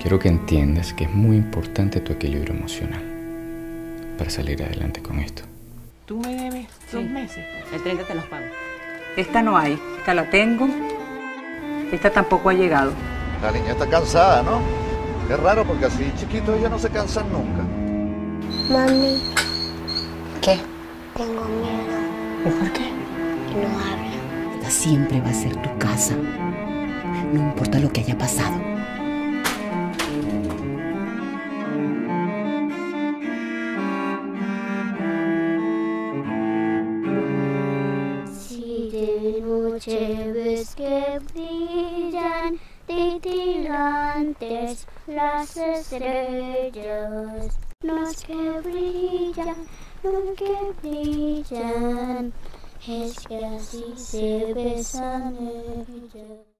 Quiero que entiendas que es muy importante tu equilibrio emocional para salir adelante con esto. ¿Tú me debes dos meses? El 30 te los pago. Esta no hay. Esta la tengo. Esta tampoco ha llegado. La niña está cansada, ¿no? Es raro porque así chiquitos ellos no se cansan nunca. Mami, ¿Qué? tengo miedo. ¿Y por qué? No habla. Esta siempre va a ser tu casa. No importa lo que haya pasado. De noche ves que brillan titilantes las estrellas, los que brillan, los que brillan, es que así se besan ellas.